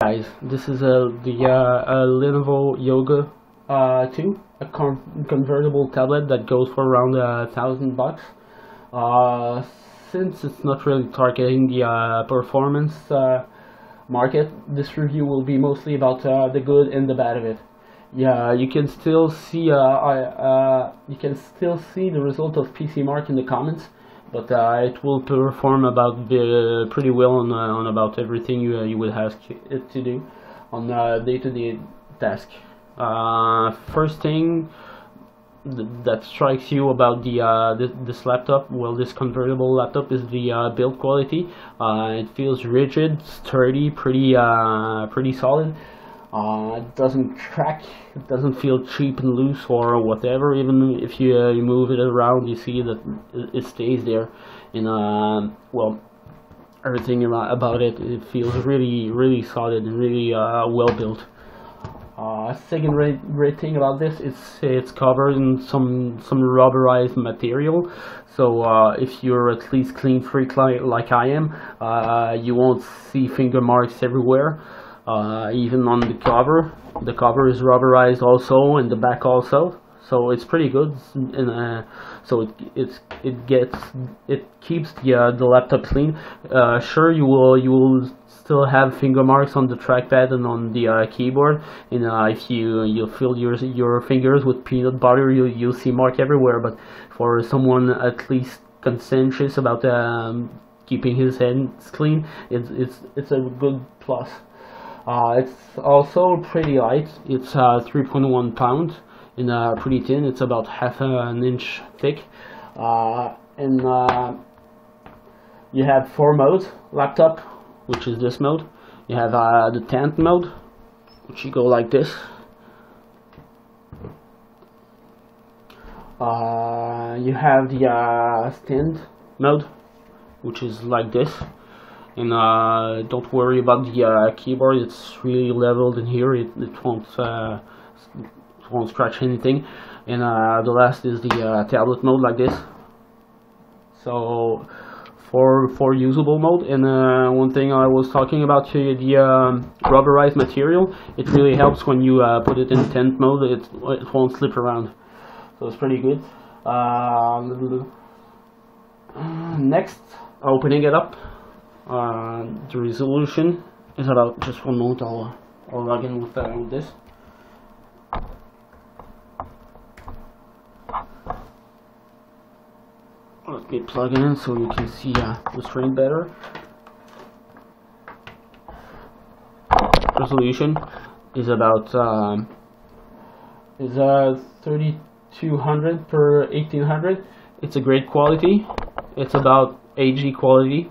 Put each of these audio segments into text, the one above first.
guys, this is uh, the uh, uh, Lenovo Yoga uh, 2, a con convertible tablet that goes for around a thousand bucks. Uh, since it's not really targeting the uh, performance uh, market, this review will be mostly about uh, the good and the bad of it. Yeah, you can still see uh, I, uh, you can still see the result of PC Mark in the comments, but uh, it will perform about the, pretty well on, uh, on about everything you, uh, you would ask it to do on uh, day-to-day task. Uh, first thing th that strikes you about the uh, this, laptop, well, this convertible laptop, is the uh, build quality. Uh, it feels rigid, sturdy, pretty uh, pretty solid. Uh, it doesn't crack. It doesn't feel cheap and loose or whatever. Even if you, uh, you move it around, you see that it, stays there. And uh, well, everything about it, it feels really, really solid and really uh, well built. Uh, second great, great thing about this is it's covered in some some rubberized material, so uh, if you're at least clean freak like, like I am, uh, you won't see finger marks everywhere. Uh, even on the cover, the cover is rubberized also, and the back also. So it's pretty good. And uh, so it it's it gets it keeps the uh, the laptop clean. Uh, sure you will you will still have finger marks on the trackpad and on the uh, keyboard. And uh, if you you fill your your fingers with peanut butter you you'll see mark everywhere. But for someone at least conscientious about um, keeping his hands clean it's it's it's a good plus uh, it's also pretty light it's 3.1 pounds in uh, pretty thin. It's about half an inch thick, uh, and uh, you have four modes: laptop, which is this mode. You have uh, the tent mode, which you go like this. Uh, you have the uh, stand mode, which is like this. And don't worry about the keyboard; it's really leveled in here. It, it won't won't scratch anything. And uh, the last is the uh, tablet mode like this. So for for usable mode. And uh, one thing I was talking about the, the um, rubberized material. It really helps when you uh, put it in tent mode. It, it won't slip around. So it's pretty good. Uh, next opening it up uh, the resolution is about just one moment I'll, I'll log in with, this let me plug it in so you can see uh, the screen better. Resolution is about um, is uh 3200 per 1800 it's a great quality. It's about HD quality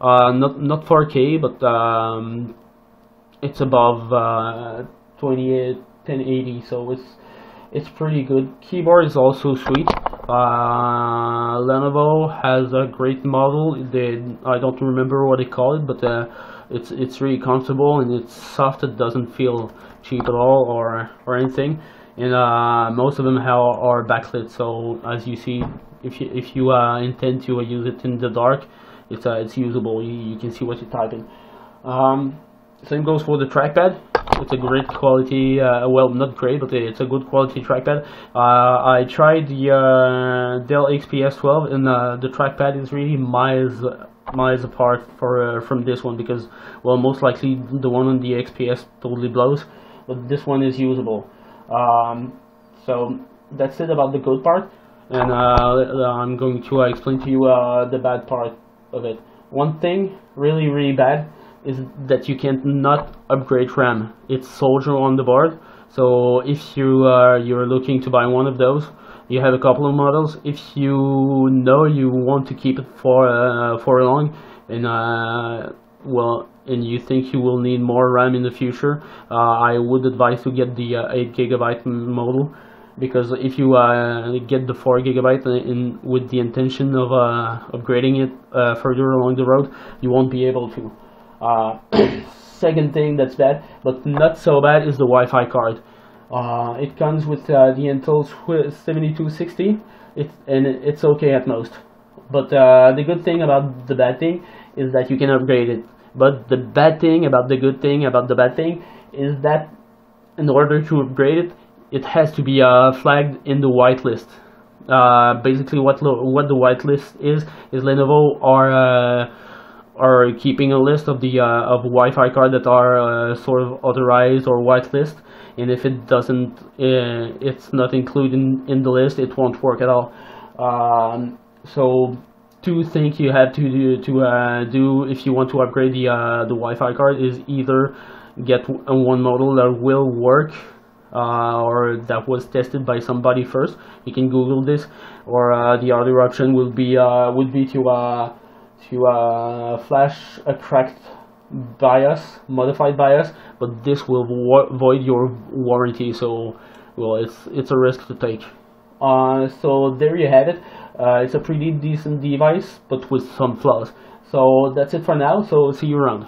uh, not not 4K but um, it's above uh, 28 1080 so it's it's pretty good keyboard is also sweet uh, Lenovo has a great model. They, I don't remember what they call it, but uh, it's it's really comfortable and it's soft. It doesn't feel cheap at all or or anything. And uh, most of them have, are backlit. So as you see, if you if you uh, intend to use it in the dark, it's uh, it's usable. You, you can see what you're typing. Um, same goes for the trackpad it's a great quality uh, well not great but it's a good quality trackpad uh, I tried the uh, Dell XPS 12 and uh, the trackpad is really miles miles apart for uh, from this one because well most likely the one on the XPS totally blows but this one is usable um, so that's it about the good part and I'm going to explain to you the bad part of it one thing really really bad is that you can not upgrade RAM. It's solder on the board. So if you are you're looking to buy one of those, you have a couple of models. If you know you want to keep it for uh, for long, and uh, well, and you think you will need more RAM in the future, uh, I would advise to get the uh, 8 gigabyte model because if you uh, get the 4 gigabyte in, with the intention of uh, upgrading it uh, further along the road, you won't be able to. Uh, second thing that's bad, but not so bad, is the Wi-Fi card. Uh, it comes with uh, the Intel 7260, it, and it's okay at most. But the good thing about the bad thing is that you can upgrade it. But the bad thing about the good thing about the bad thing is that in order to upgrade it, it has to be uh, flagged in the whitelist. Uh, basically, what what the whitelist is is Lenovo are uh, are keeping a list of the uh, of Wi-Fi cards that are uh, sort of authorized or whitelist, and if it doesn't, uh, it's not included in, in the list, it won't work at all. Um, so two things you have to do to uh, do if you want to upgrade the uh, the Wi-Fi card is either get one model that will work uh, or that was tested by somebody first. You can Google this, or uh, the other option will be uh, would be to uh, to uh, flash a cracked BIOS, modified BIOS, but this will void your warranty. So, well, it's it's a risk to take. Uh, so there you have it. Uh, it's a pretty decent device, but with some flaws. So that's it for now. So see you around.